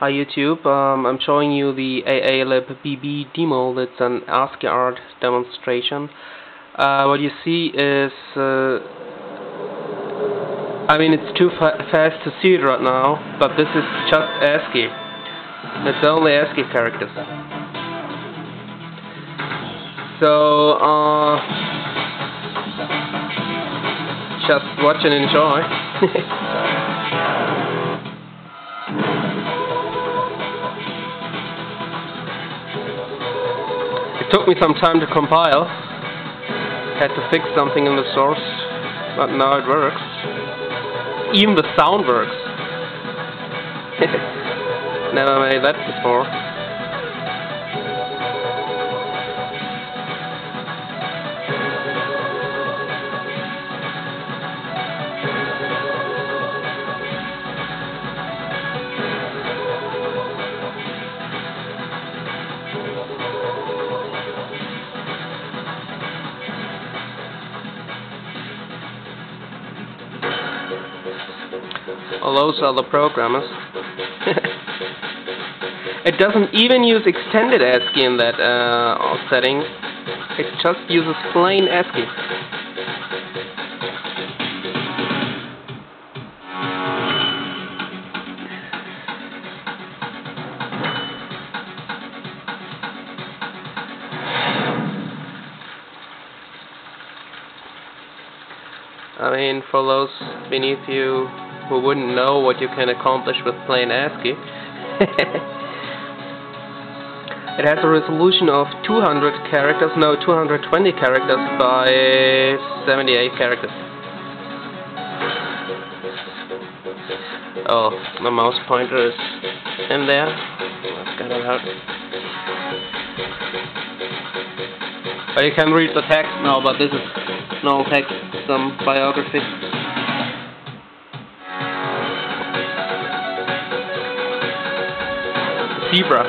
Hi YouTube, um, I'm showing you the AALib BB demo. It's an ASCII art demonstration. Uh, what you see is, uh, I mean it's too fa fast to see it right now, but this is just ASCII. It's only ASCII characters. So, uh, just watch and enjoy. took me some time to compile. Had to fix something in the source, but now it works. Even the sound works. Never made that before. Those are the programmers. it doesn't even use extended ASCII in that uh, setting. It just uses plain ASCII. I mean, for those beneath you who wouldn't know what you can accomplish with plain ASCII, it has a resolution of 200 characters, no, 220 characters by 78 characters. Oh, my mouse pointer is in there. Let's get it out. But you can read the text now, but this is no text, some biography. Zebra.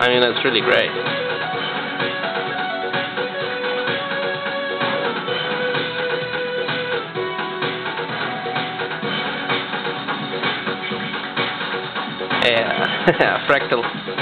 I mean, that's really great. Yeah, fractal.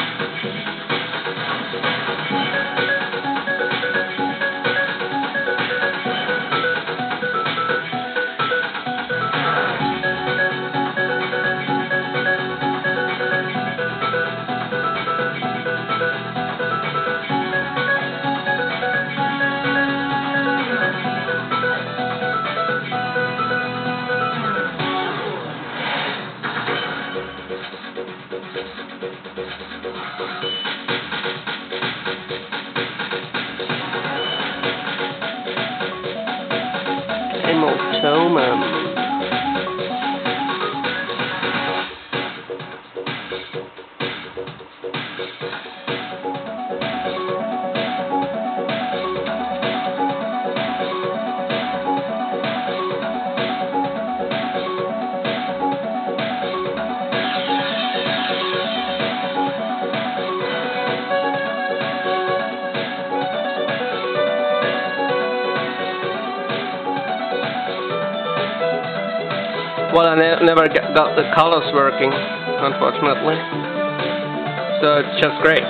Hematoman. Well, I ne never got the colors working, unfortunately. So it's just great.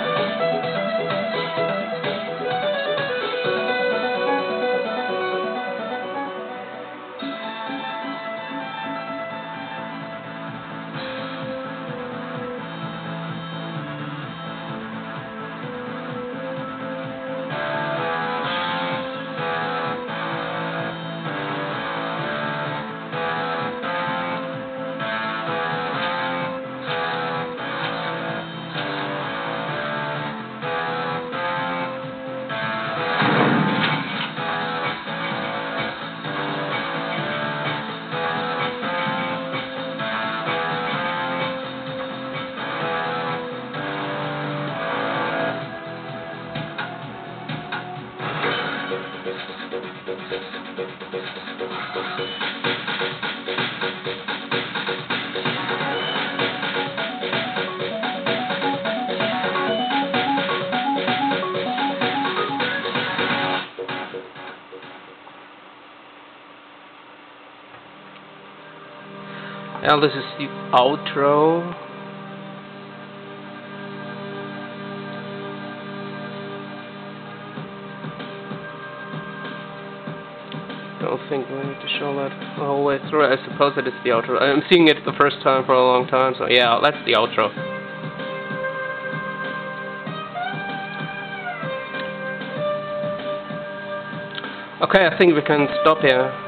Now this is the outro. Don't think we need to show that oh, the whole way through. I suppose it is the outro. I'm seeing it the first time for a long time, so yeah, that's the outro. Okay, I think we can stop here.